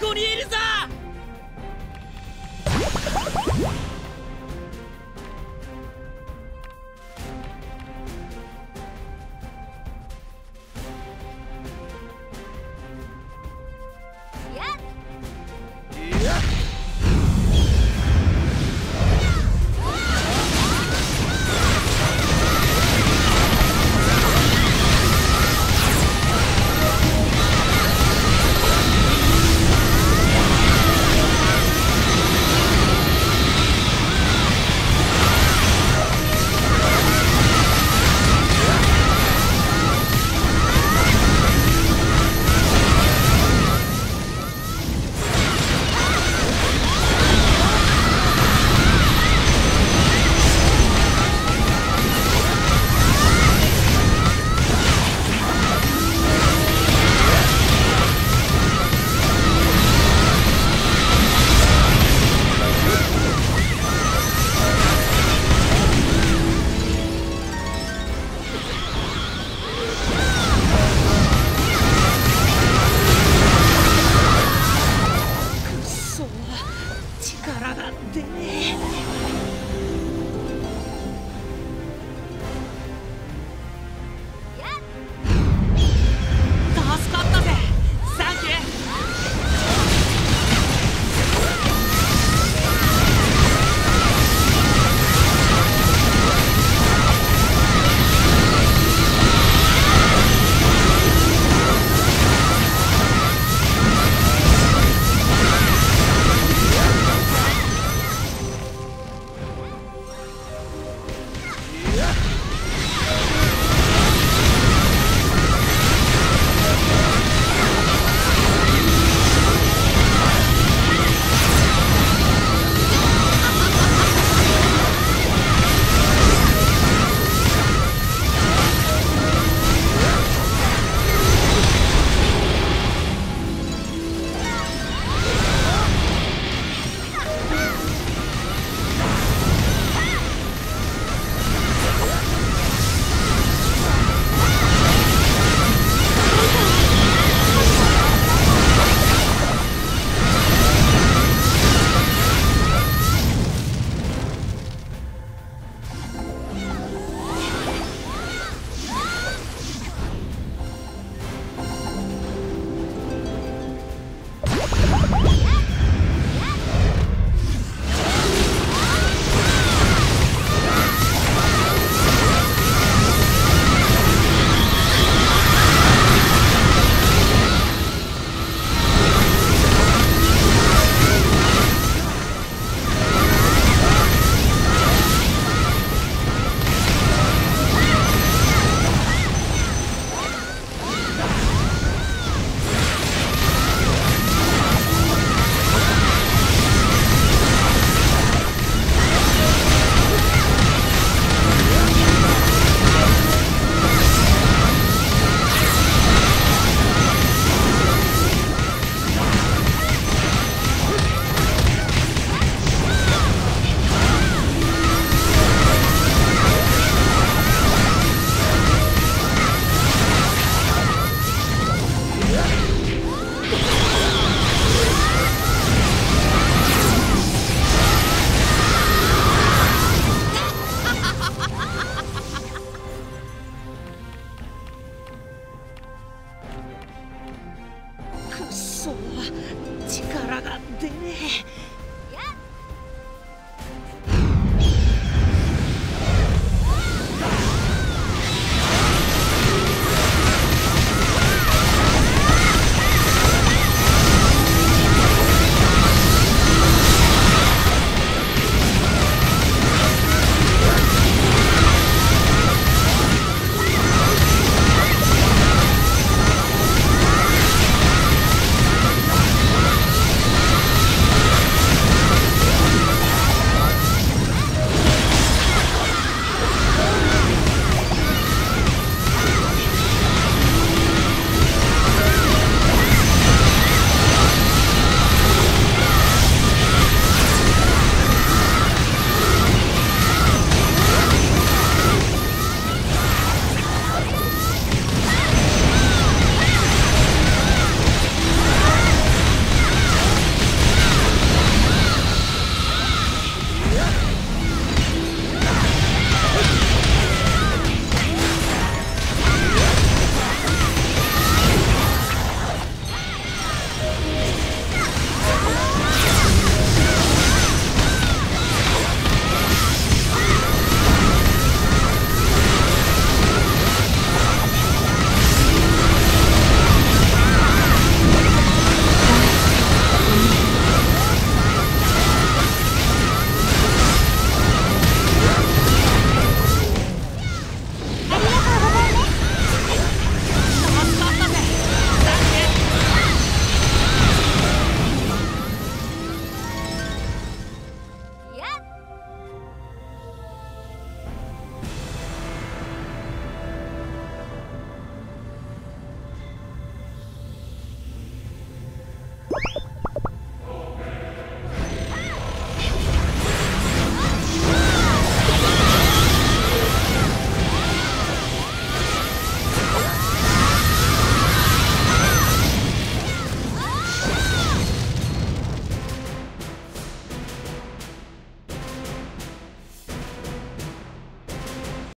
こに